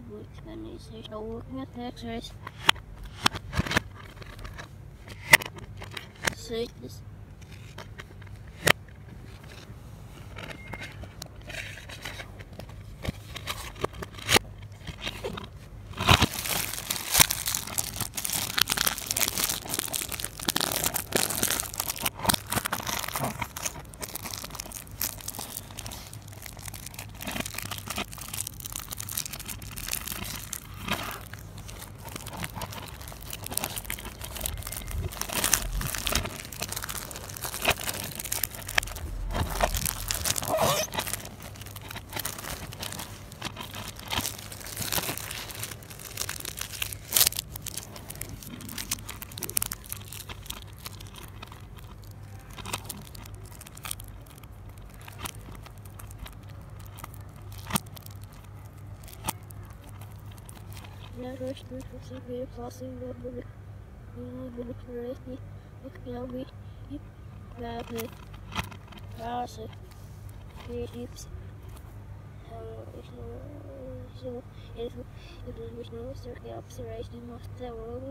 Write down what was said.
up with any social working attacks. See this. Narrative severe passing over manipulating economic rapid process creatives so if it was no circuit observation of the world